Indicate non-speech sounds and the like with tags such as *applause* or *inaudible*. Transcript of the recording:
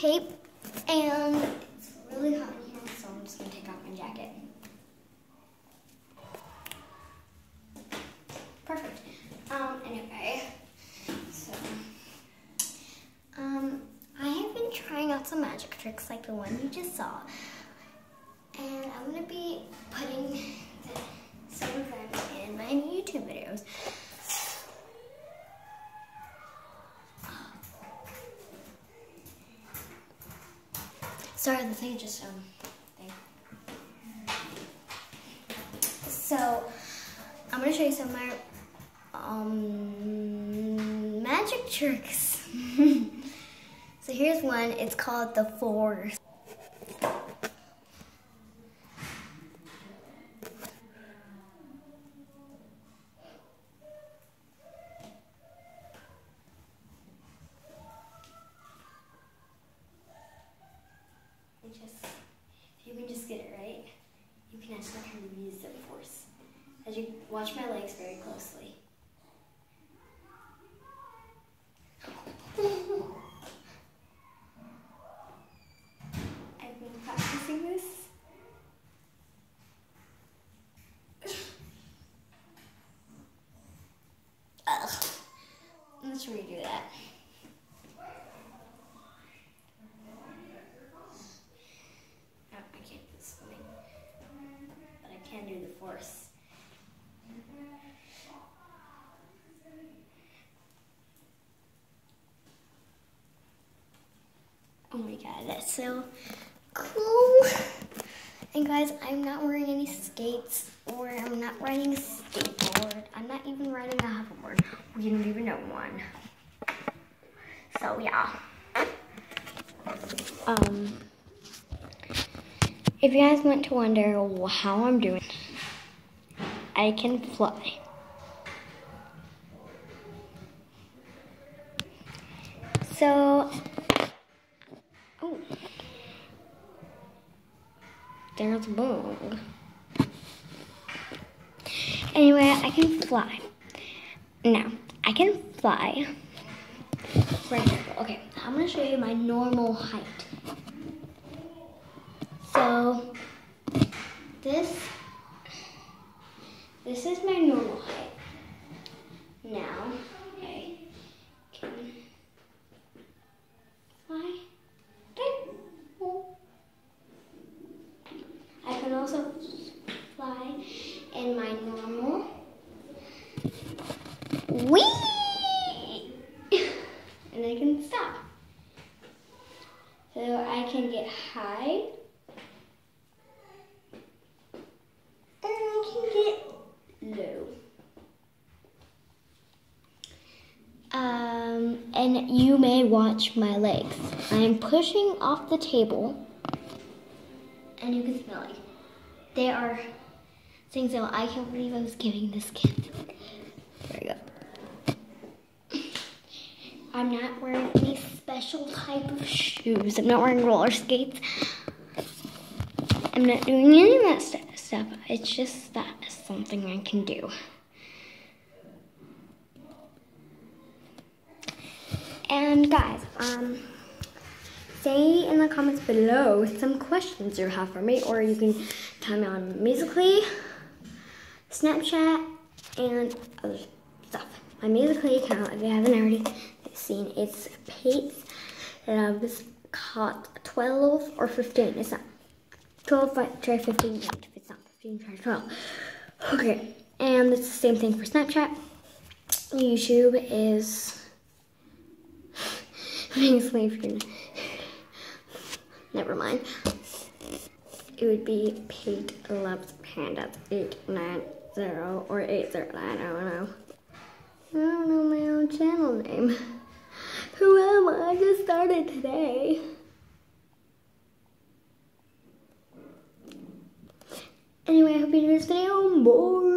And it's really hot in here, so I'm just gonna take off my jacket. Perfect. Um, anyway, so, um, I have been trying out some magic tricks like the one you just saw, and I'm gonna be putting the, some of them in my YouTube videos. Sorry, the thing just um thing. So I'm gonna show you some of my um magic tricks. *laughs* so here's one. It's called the Force. Just, if you can just get it right, you can actually kind of use the force. As you watch my legs very closely. I've been practicing this. Ugh. Let's redo that. Oh, I can't do swimming, but I can do the force. Oh my god, that's so cool. And guys, I'm not wearing any skates or I'm not riding a skateboard. I'm not even riding a hoverboard. We don't even know one. So yeah. Um if you guys want to wonder how I'm doing, I can fly. So, oh, there's a bug. Anyway, I can fly. Now, I can fly. Okay, I'm gonna show you my normal height. So this this is my normal height. Now I can fly. Also fly in my normal wee *laughs* and I can stop. So I can get high and I can get low. Um, and you may watch my legs. I am pushing off the table, and you can smell it. They are things that I can't believe I was giving this kid. There you go. I'm not wearing any special type of shoes. I'm not wearing roller skates. I'm not doing any of that st- stuff. It's just that is something I can do. And guys, um, say in the comments below some questions you have for me, or you can tell me on Musical.ly, Snapchat, and other stuff. My Musical.ly account, if you haven't already seen, it's Pate Loves Caught 12 or 15. It's not 12, but try 15. If it's not 15, try 12. Okay, and it's the same thing for Snapchat. YouTube is *laughs* if you're never mind. It would be Pete Loves Pandas 890 or 809, I don't know. I don't know my own channel name. *laughs* Who am I? I just started today. Anyway, I hope you enjoyed this video. More.